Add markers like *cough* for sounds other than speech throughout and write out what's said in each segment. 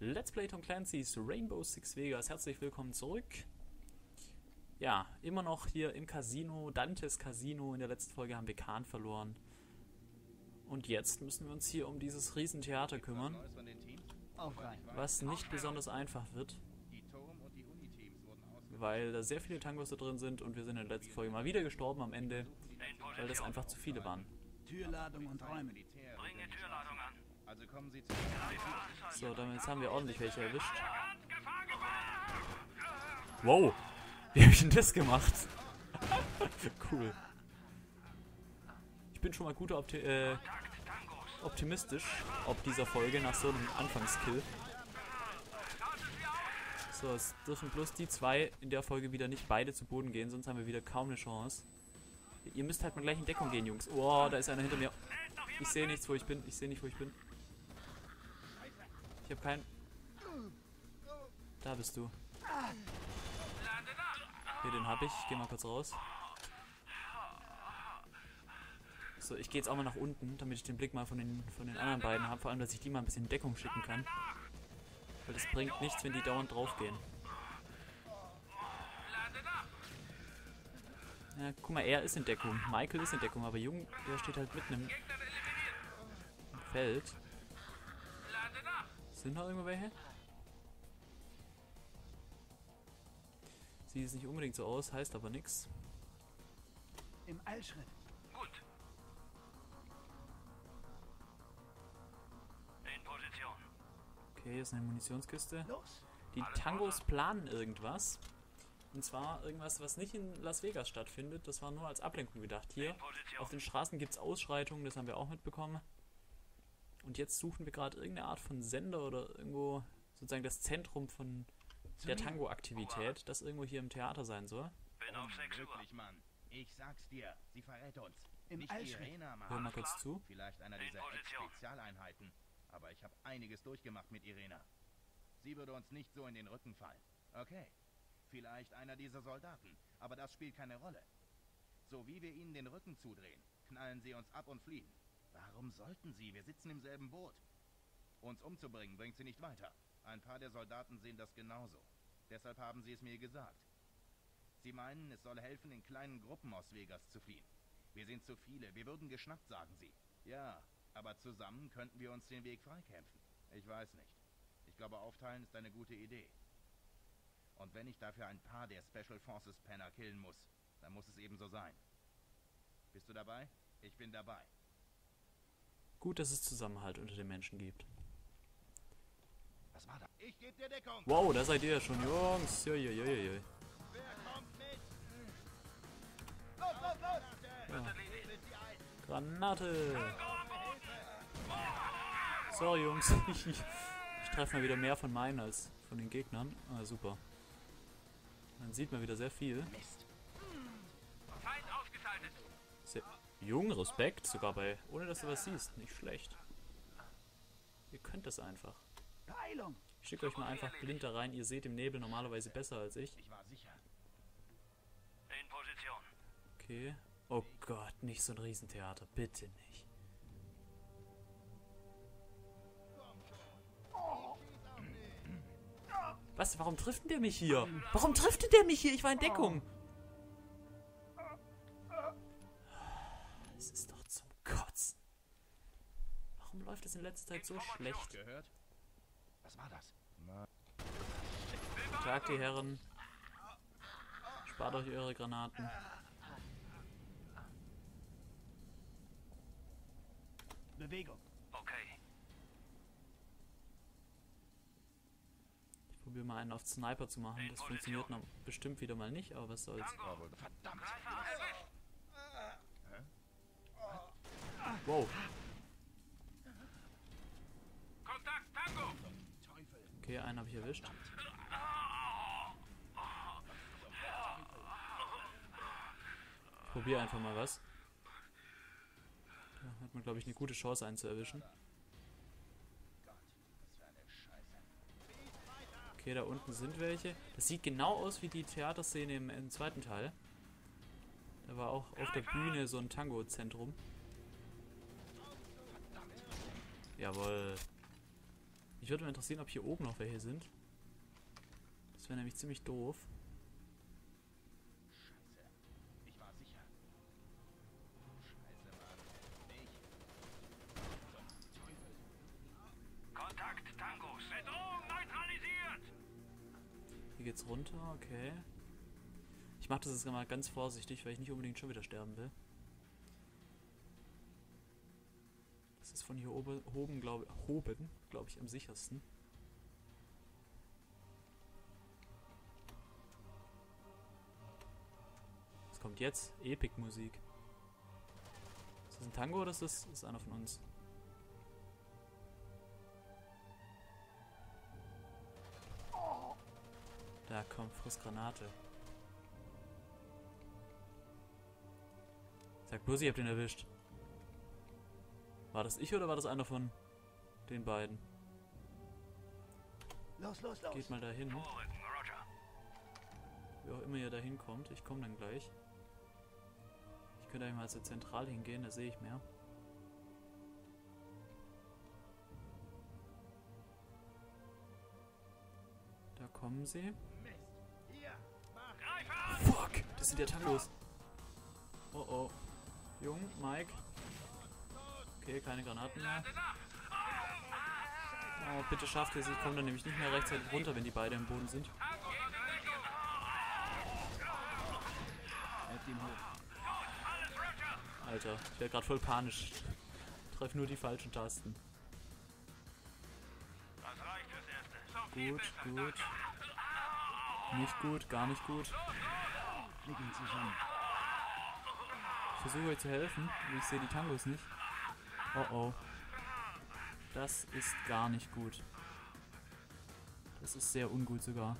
Let's Play Tom Clancy's Rainbow Six Vegas. Herzlich willkommen zurück. Ja, immer noch hier im Casino, Dantes Casino. In der letzten Folge haben wir Khan verloren. Und jetzt müssen wir uns hier um dieses Riesentheater kümmern, was nicht besonders einfach wird, weil da sehr viele Tangos da drin sind und wir sind in der letzten Folge mal wieder gestorben am Ende, weil das einfach zu viele waren. Türladung und Räume. Bringe Türladung. Also kommen Sie zu So, damit haben wir ordentlich welche erwischt. Wow, wie habe ich denn das gemacht? *laughs* cool. Ich bin schon mal guter Opti äh, optimistisch, ob dieser Folge nach so einem Anfangskill. So, es dürfen bloß die zwei in der Folge wieder nicht beide zu Boden gehen, sonst haben wir wieder kaum eine Chance. Ihr müsst halt mal gleich in Deckung gehen, Jungs. Oh, da ist einer hinter mir. Ich sehe nichts, wo ich bin. Ich sehe nicht, wo ich bin. Ich habe keinen. Da bist du. Hier, den habe ich. Ich gehe mal kurz raus. So, ich gehe jetzt auch mal nach unten, damit ich den Blick mal von den, von den anderen beiden habe. Vor allem, dass ich die mal ein bisschen in Deckung schicken kann. Weil das bringt nichts, wenn die dauernd draufgehen. Ja, guck mal, er ist in Deckung. Michael ist in Deckung, aber Jung, der steht halt mitten im Feld. Sind noch irgendwo welche? Sieht es nicht unbedingt so aus, heißt aber nichts. Im Eilschritt. Gut. In Position. Okay, hier ist eine Munitionskiste. Los. Die Tangos planen irgendwas. Und zwar irgendwas, was nicht in Las Vegas stattfindet. Das war nur als Ablenkung gedacht. Hier auf den Straßen gibt es Ausschreitungen, das haben wir auch mitbekommen. Und jetzt suchen wir gerade irgendeine Art von Sender oder irgendwo sozusagen das Zentrum von der Tango-Aktivität, das irgendwo hier im Theater sein soll. Bin auf 6 Uhr. Wirklich, Mann. Ich sag's dir, sie verrät uns. Im Nicht. Irena, Mann. Hör mal kurz zu. Vielleicht einer In dieser Position. Ex-Spezialeinheiten. Aber ich habe einiges durchgemacht mit Irena. Sie würde uns nicht so in den Rücken fallen. Okay. Vielleicht einer dieser Soldaten. Aber das spielt keine Rolle. So wie wir ihnen den Rücken zudrehen, knallen sie uns ab und fliehen. Warum sollten sie? Wir sitzen im selben Boot. Uns umzubringen bringt sie nicht weiter. Ein paar der Soldaten sehen das genauso. Deshalb haben sie es mir gesagt. Sie meinen, es soll helfen, in kleinen Gruppen aus Vegas zu fliehen. Wir sind zu viele, wir würden geschnappt, sagen sie. Ja, aber zusammen könnten wir uns den Weg freikämpfen. Ich weiß nicht. Ich glaube, aufteilen ist eine gute Idee. Und wenn ich dafür ein paar der Special Forces Penner killen muss, dann muss es eben so sein. Bist du dabei? Ich bin dabei. Gut, dass es Zusammenhalt unter den Menschen gibt. Was war das? Ich gebe dir Deckung! Wow, da seid ihr ja schon, Jungs. Uiuiuiui. Wer kommt mit? Los, los, los! Ja. Granate! So, Jungs. *laughs* ich treffe mal wieder mehr von meinen als von den Gegnern. Ah, super. Man sieht mal wieder sehr viel. Mist. Jung, Respekt, sogar bei, ohne dass du was siehst. Nicht schlecht. Ihr könnt das einfach. Ich schicke euch mal einfach blind da rein. Ihr seht im Nebel normalerweise besser als ich. Ich war sicher. In Position. Okay. Oh Gott, nicht so ein Riesentheater. Bitte nicht. Was? Warum trifft denn der mich hier? Warum trifft denn der mich hier? Ich war in Deckung. Es ist doch zum Kotzen. Warum läuft es in letzter Zeit so schlecht? Gehört? Was war das? Guten Tag, die Herren. Spart euch eure Granaten. Bewegung. Okay. Ich probiere mal einen auf Sniper zu machen. Das funktioniert noch bestimmt wieder mal nicht, aber was soll's. Verdammt! Greifer erwischt. Wow. Kontakt, Tango. Okay, einen habe ich erwischt. Ich probiere einfach mal was. Da hat man, glaube ich, eine gute Chance, einen zu erwischen. Okay, da unten sind welche. Das sieht genau aus wie die Theaterszene im, im zweiten Teil. Da war auch auf der Bühne so ein Tango-Zentrum. Jawohl. Mich würde mal interessieren, ob hier oben noch welche sind. Das wäre nämlich ziemlich doof. Scheiße. Ich war sicher. Scheiße, Mann. Nicht. Zum Teufel. Kontakt, Tango. Bedrohung neutralisiert. Hier geht's runter, okay. Ich mache das jetzt mal ganz vorsichtig, weil ich nicht unbedingt schon wieder sterben will. Das ist von hier oben, oben glaube oben, glaube ich, am sichersten. Was kommt jetzt? Epic-Musik. Ist das ein Tango oder ist das ist einer von uns? Da komm, friss Granate. Sag bloß, ich hab den erwischt. War das ich oder war das einer von den beiden? Los, los, los. Geht mal dahin, wie auch immer ihr da hinkommt. Ich komme dann gleich. Ich könnte eigentlich mal so zentral hingehen, da sehe ich mehr. Da kommen sie. Fuck, das sind ja Tangos. Oh oh. Jung, Mike. Okay, keine Granaten mehr. Oh, bitte schafft es. Ich komme dann nämlich nicht mehr rechtzeitig runter, wenn die beide im Boden sind. Alter, ich werde gerade voll panisch. Treff nur die falschen Tasten. Gut, gut. Nicht gut, gar nicht gut. Ich versuche euch zu helfen, ich sehe die Tangos nicht. Oh oh. Das ist gar nicht gut. Das ist sehr ungut sogar.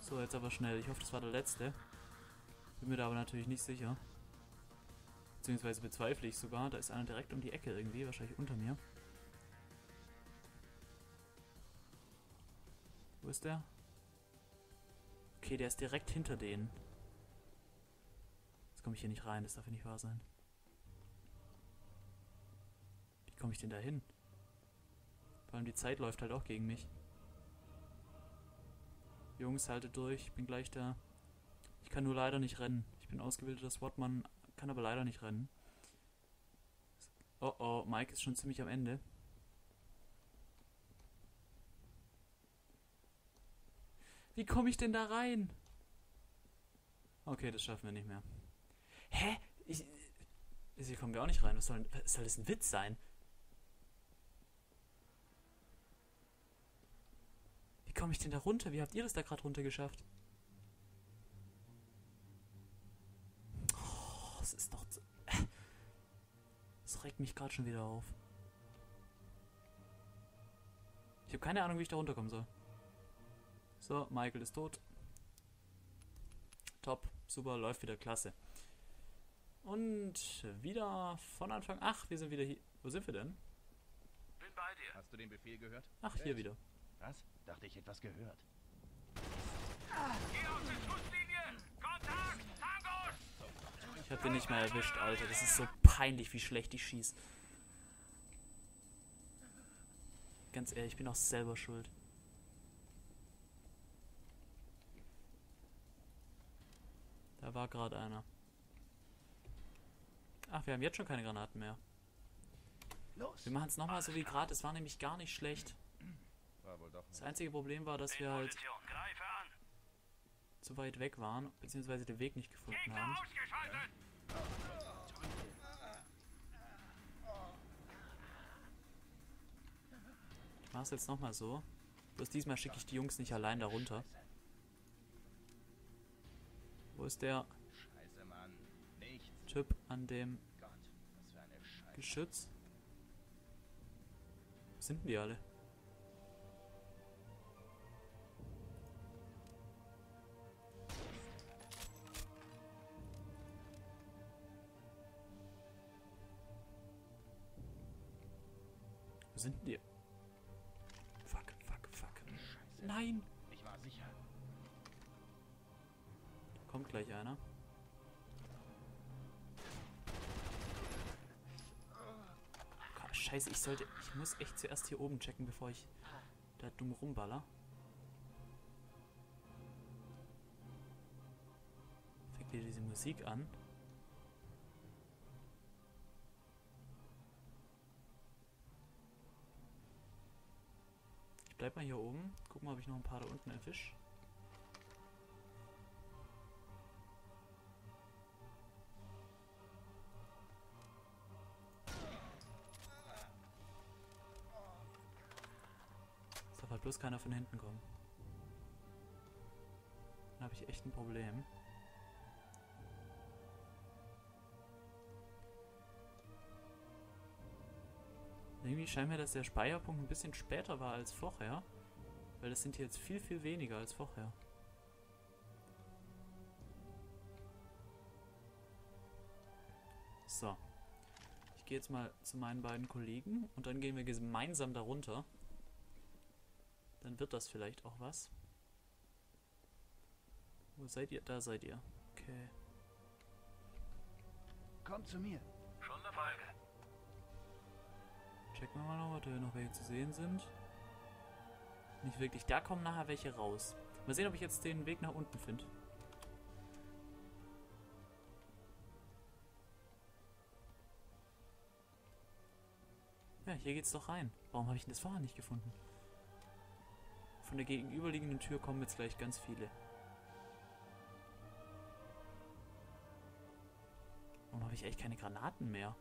So, jetzt aber schnell. Ich hoffe, das war der letzte. Bin mir da aber natürlich nicht sicher. Beziehungsweise bezweifle ich sogar. Da ist einer direkt um die Ecke irgendwie, wahrscheinlich unter mir. Wo ist der? Okay, der ist direkt hinter denen. Jetzt komme ich hier nicht rein, das darf ja nicht wahr sein. Wie komme ich denn da hin? Vor allem die Zeit läuft halt auch gegen mich. Jungs, haltet durch, ich bin gleich da. Ich kann nur leider nicht rennen. Ich bin ausgebildeter SWAT-Mann, kann aber leider nicht rennen. Oh oh, Mike ist schon ziemlich am Ende. Wie komme ich denn da rein? Okay, das schaffen wir nicht mehr. Hä? Ich, hier kommen wir auch nicht rein. Was soll, soll das ein Witz sein? Wie komme ich denn da runter? Wie habt ihr das da gerade runter geschafft? Oh, das ist doch... zu- *laughs* Das regt mich gerade schon wieder auf. Ich habe keine Ahnung, wie ich da runterkommen soll. So, Michael ist tot. Top, super, läuft wieder klasse. Und wieder von Anfang. Ach, wir sind wieder hier. Wo sind wir denn? Bin bei dir. Hast du den Befehl gehört? Ach, hier wieder. Was? Dachte ich etwas gehört. Geh aus der Schusslinie. Kontakt. Tango. Ich hab den nicht mehr erwischt, Alter. Das ist so peinlich, wie schlecht ich schieß. Ganz ehrlich, ich bin auch selber schuld. Da war gerade einer. Ach, wir haben jetzt schon keine Granaten mehr. Los. Wir machen es nochmal so wie gerade. Es war nämlich gar nicht schlecht. War wohl doch Das einzige Problem war, dass wir halt zu weit weg waren, beziehungsweise den Weg nicht gefunden haben. Ich mach's jetzt nochmal so. Bloß diesmal schicke ich die Jungs nicht allein da runter. Wo ist der. Typ an dem. Geschütz? Wo sind denn die alle? Sind die? Fuck, fuck, fuck. Scheiße. Nein! Ich war sicher. Kommt gleich einer. Scheiße, ich sollte. Ich muss echt zuerst hier oben checken, bevor ich da dumm rumballer. Fängt hier diese Musik an. Bleib mal hier oben. Guck mal, ob ich noch ein paar da unten erfisch. Es darf halt bloß keiner von hinten kommen. Dann habe ich echt ein Problem. Irgendwie scheint mir, dass der Speicherpunkt ein bisschen später war als vorher. Weil das sind hier jetzt viel, viel weniger als vorher. So. Ich gehe jetzt mal zu meinen beiden Kollegen und dann gehen wir gemeinsam darunter. Dann wird das vielleicht auch was. Wo seid ihr? Da seid ihr. Okay. Komm zu mir. Schon dabei. Checken wir mal noch, ob da noch welche zu sehen sind. Nicht wirklich. Da kommen nachher welche raus. Mal sehen, ob ich jetzt den Weg nach unten finde. Ja, hier geht's doch rein. Warum habe ich denn das vorher nicht gefunden? Von der gegenüberliegenden Tür kommen jetzt gleich ganz viele. Warum habe ich eigentlich keine Granaten mehr?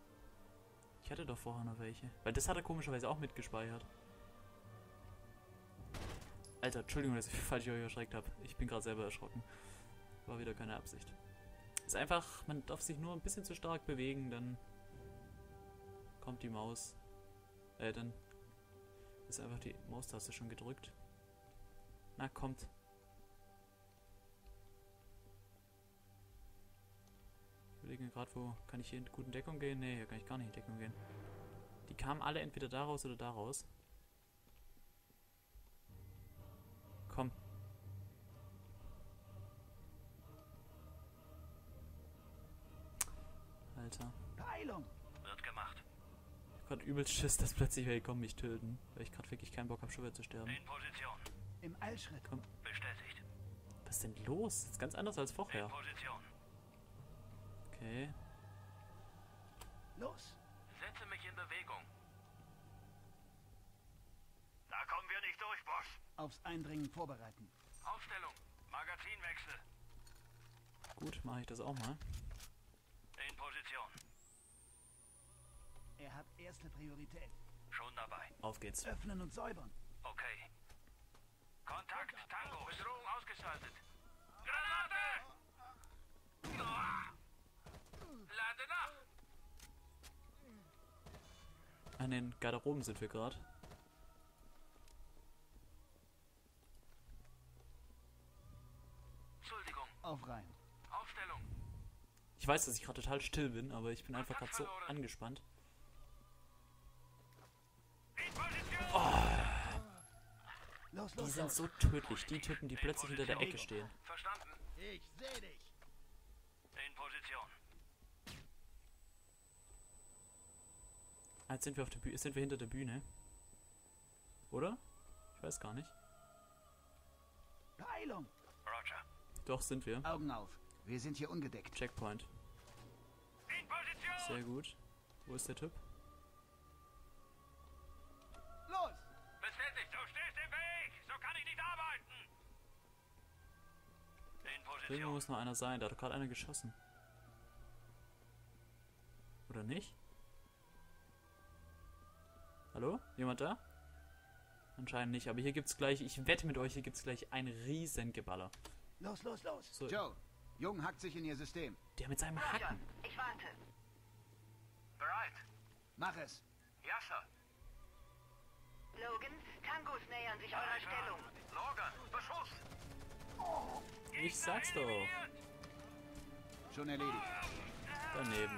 Ich hatte doch vorher noch welche. Weil das hat er komischerweise auch mitgespeichert. Alter, Entschuldigung, dass ich *laughs* falsch euch erschreckt habe. Ich bin gerade selber erschrocken. War wieder keine Absicht. Ist einfach, man darf sich nur ein bisschen zu stark bewegen, dann kommt die Maus. Äh, dann ist einfach die Maustaste schon gedrückt. Na, kommt. Gerade, wo kann ich hier in guten Deckung gehen? Nee, hier kann ich gar nicht in Deckung gehen. Die kamen alle entweder daraus oder daraus. Komm. Alter. Peilung. Wird gemacht. Ich hab grad übelst Schiss, dass plötzlich welche kommen mich töten. Weil ich gerade wirklich keinen Bock habe, schon wieder zu sterben. In Position. Im Eilschritt. Bestätigt. Was ist denn los? Das ist ganz anders als In vorher. Position. Okay. Los. Setze mich in Bewegung. Da kommen wir nicht durch, Boss. Aufs Eindringen vorbereiten. Aufstellung. Magazinwechsel. Gut, mache ich das auch mal. In Position. Er hat erste Priorität. Schon dabei. Auf geht's. Öffnen und säubern. Okay. Kontakt, Tango. Bedrohung ausgeschaltet. Granate! Lade nach! An den Garderoben sind wir gerade. Entschuldigung. Auf rein. Aufstellung. Ich weiß, dass ich gerade total still bin, aber ich bin einfach gerade so angespannt. Los, Die sind so tödlich, die Typen, die plötzlich hinter der Ecke stehen. Verstanden. Ich seh dich. In Position. Jetzt sind wir auf der Bühne, sind wir hinter der Bühne. Oder? Ich weiß gar nicht. Peilung. Roger. Doch, sind wir. Augen auf. Wir sind hier ungedeckt. Checkpoint. In Position! Sehr gut. Wo ist der Typ? Los. Bestätigt, du stehst im Weg! So kann ich nicht arbeiten! In Irgendwo Position. muss noch einer sein. Da hat doch gerade einer geschossen. Oder nicht? Hallo? Jemand da? Anscheinend nicht, aber hier gibt's gleich, ich wette mit euch, hier gibt's gleich ein riesen Geballer. Los, los, los. So, Joe, Jung hackt sich in ihr System. der mit seinem Hacken. Ich warte. Bereit. Mach es. Ja, Sir. Logan, Tangos nähern sich eurer Stellung. Logan, Beschuss! Ich sag's doch. Schon erledigt. Daneben.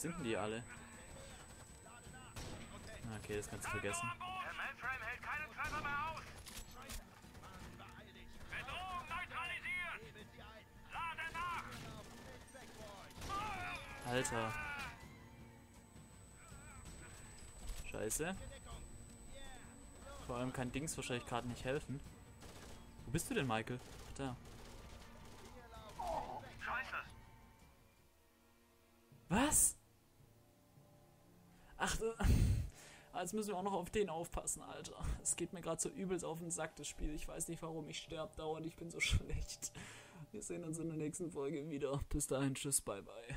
sind denn die alle? Okay, das kannst du vergessen. Der Mainframe hält keinen Treffer mehr aus! Bedrohung neutralisiert! Lade nach! Alter. Scheiße. Vor allem kann Dings wahrscheinlich gerade nicht helfen. Wo bist du denn, Michael? Da. Jetzt müssen wir auch noch auf den aufpassen, Alter. Es geht mir gerade so übelst auf den Sack, das Spiel. Ich weiß nicht, warum ich sterbe dauernd. Ich bin so *laughs* schlecht. Wir sehen uns in der nächsten Folge wieder. Bis dahin, tschüss, bye bye.